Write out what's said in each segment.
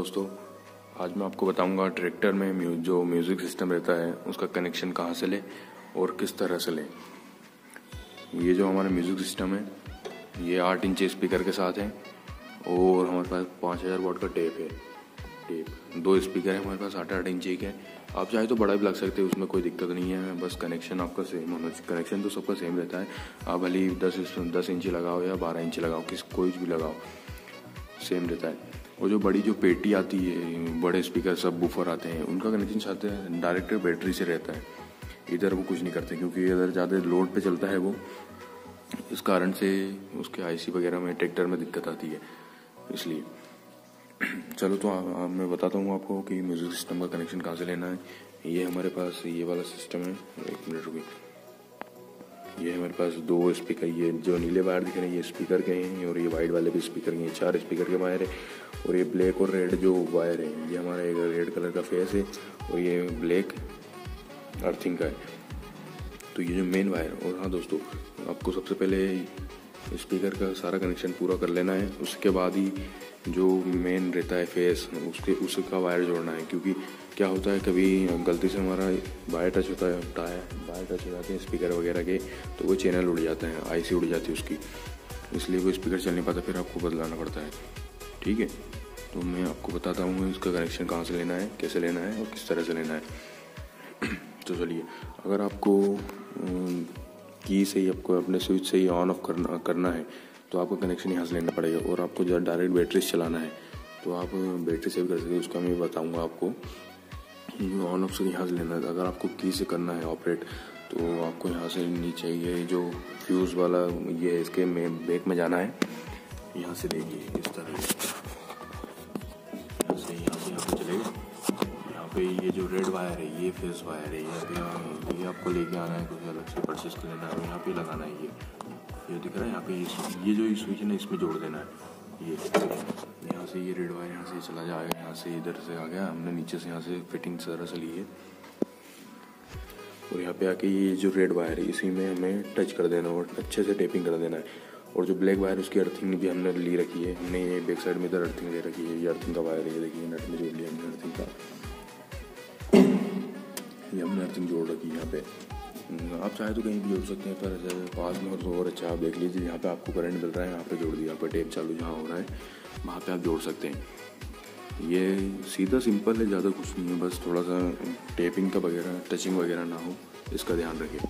दोस्तों, आज मैं आपको बताऊँगा ट्रैक्टर में जो म्यूज़िक सिस्टम रहता है, उसका कनेक्शन कहाँ से ले और किस तरह से ले। ये जो हमारा म्यूज़िक सिस्टम है, ये आठ इंच स्पीकर के साथ है और हमारे पास पाँच हज़ार वोट का टेप है। टेप दो स्पीकर है, हमारे पास आठ आठ इंच के आप चाहे तो बड़ा भी लग सकते हैं, उसमें कोई दिक्कत नहीं है, बस कनेक्शन आपका सेम होना कनेक्शन तो सबका सेम रहता है। आप भले दस दस इंच लगाओ या बारह इंच लगाओ, किस, कोई भी लगाओ। सेम रहता है। और जो बड़ी जो पेटी आती है बड़े स्पीकर सब बुफर आते हैं उनका कनेक्शन हैं डायरेक्ट बैटरी से रहता है। इधर वो कुछ नहीं करते क्योंकि इधर ज़्यादा लोड पे चलता है वो। इस कारण से उसके आईसी वगैरह में ट्रैक्टर में दिक्कत आती है इसलिए। चलो तो आ, आ, मैं बताता हूँ आपको कि म्यूज़िक सिस्टम का कनेक्शन कहाँ से लेना है। ये हमारे पास ये वाला सिस्टम है। एक मिनट रुकी ये हमारे पास दो स्पीकर ये जो नीले वायर दिख रहे हैं, ये स्पीकर के हैं, और ये वाइट वाले भी स्पीकर के हैं, चार स्पीकर के वायर है, और ये ब्लैक और रेड जो वायर है, ये हमारा एक रेड कलर का फेस है, और ये ब्लैक अर्थिंग का है। तो ये जो मेन वायर और हाँ दोस्तों, आपको सबसे पहले स्पीकर का सारा कनेक्शन पूरा कर लेना है, उसके बाद ही जो मेन रहता है फेस उसके, उसका वायर जोड़ना है। क्योंकि क्या होता है, कभी गलती से हमारा वायर टच होता है टायर वायर टच हो जाते हैं स्पीकर वगैरह के तो वो चैनल उड़ जाते हैं आईसी उड़ जाती है उसकी। इसलिए वो स्पीकर चल नहीं पाता, फिर आपको बदलाना पड़ता है। ठीक है? तो मैं आपको बताता हूँ, इसका कनेक्शन कहाँ से लेना है, कैसे लेना है और किस तरह से लेना है। तो चलिए, अगर आपको की से ही आपको अपने स्विच से ही ऑन ऑफ़ करना करना है तो आपको कनेक्शन यहाँ से लेना पड़ेगा और आपको जब डायरेक्ट बैटरी से चलाना है तो आप बैटरी सेव कर सकते हैं उसका मैं बताऊँगा आपको। ऑन ऑफ़ से यहाँ से लेना है, अगर आपको की से करना है ऑपरेट तो आपको यहाँ से नीचे ये जो फ्यूज़ वाला ये इसके में बैक में जाना है। यहाँ से देखिए इस तरह से। यहाँ से, यहाँ पे चलेगा। यहाँ पे ये जो रेड वायर है, ये फेस वायर है, यहाँ ये आपको लेके आना है, कुछ अलग से परचेस कर लेना है, यहाँ पे लगाना है ये। ये दिख रहा है, यहाँ पे ये ये जो स्विच है ना, इसमें जोड़ देना है। ये यहाँ से ये रेड वायर यहाँ से चला जाएगा यहाँ से इधर से आ गया, हमने नीचे से यहाँ से फिटिंग सारा से ली है। और यहाँ पे आके ये जो रेड वायर है, इसी में हमें टच कर देना और अच्छे से टेपिंग कर देना है। और जो ब्लैक वायर उसकी अर्थिंग भी हमने ली रखी है। हमने ये बैक साइड में इधर अर्थिंग ले रखी है, ये अर्थिंग का वायर है देखिए नट में जोड़ लिया हमने अर्थिंग का। ये हमने अर्थिंग जोड़ रखी है यहाँ पे। आप चाहे तो कहीं भी जोड़ सकते हैं, पर पास में और अच्छा आप देख लीजिए, यहाँ पे आपको करंट मिल रहा है, यहाँ पे जोड़ दिया, आपका टेप चालू जहाँ हो रहा है, वहाँ पे आप जोड़ सकते हैं। ये सीधा सिंपल है, ज़्यादा कुछ नहीं है, बस थोड़ा सा टेपिंग का वगैरह टचिंग वगैरह ना हो, इसका ध्यान रखिए।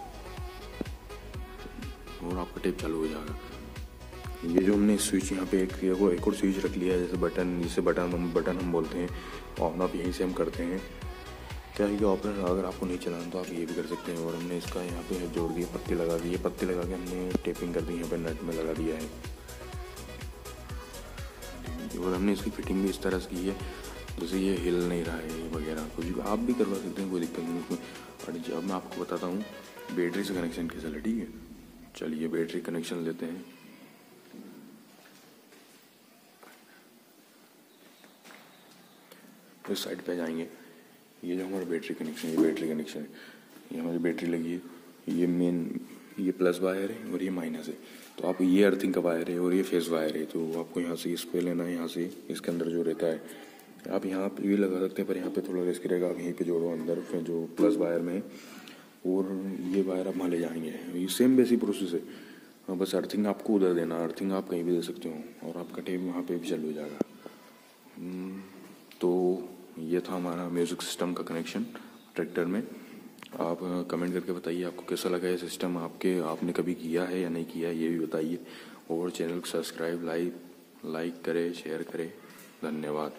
और आपका टेप चालू हो जाएगा। ये जो हमने स्विच यहाँ पे एक वो एक और स्विच रख लिया है, जैसे बटन जिसे बटन हम बटन हम बोलते हैं ऑन ऑफ़ यहीं से हम करते हैं। क्या है कि ऑपरेटर अगर आपको नहीं चलाना तो आप ये भी कर सकते हैं। और हमने इसका यहाँ पे जोड़ दिया, पत्ती लगा दी। है पत्ती लगा के हमने टेपिंग कर दी, यहाँ पे नट में लगा दिया है। और हमने इसकी फिटिंग भी इस तरह से की है, जैसे ये हिल नहीं रहा है, वगैरह कुछ भी। आप भी करवा सकते हैं, कोई दिक्कत नहीं उसमें। और अब मैं आपको बताता हूँ बैटरी से कनेक्शन कैसे है, ठीक है? चलिए बैटरी कनेक्शन लेते हैं। इस साइड पे जाएँगे। ये जो हमारा बैटरी कनेक्शन है, ये बैटरी कनेक्शन है, ये हमारी बैटरी लगी है, ये मेन ये प्लस वायर है और ये माइनस है। तो आप ये अर्थिंग का वायर है और ये फेस वायर है तो आपको यहाँ से इस पे लेना है, यहाँ से इसके अंदर जो रहता है। आप यहाँ पे भी लगा सकते हैं, पर यहाँ पे थोड़ा रिस्क रहेगा, आप यहीं पे जोड़ो अंदर फिर जो प्लस वायर में और ये वायर आप वहाँ ले जाएँगे। ये सेम बेसिक प्रोसेस है। हाँ बस अर्थिंग आपको उधर देना अर्थिंग आप कहीं भी दे सकते हो और आपका टेप वहाँ पे भी चालू हो जाएगा। ये था हमारा म्यूज़िक सिस्टम का कनेक्शन ट्रैक्टर में। आप कमेंट करके बताइए आपको कैसा लगा ये सिस्टम, आपके, आपने कभी किया है या नहीं किया ये भी बताइए। और चैनल को सब्सक्राइब, लाइक लाइक करें, शेयर करें। धन्यवाद।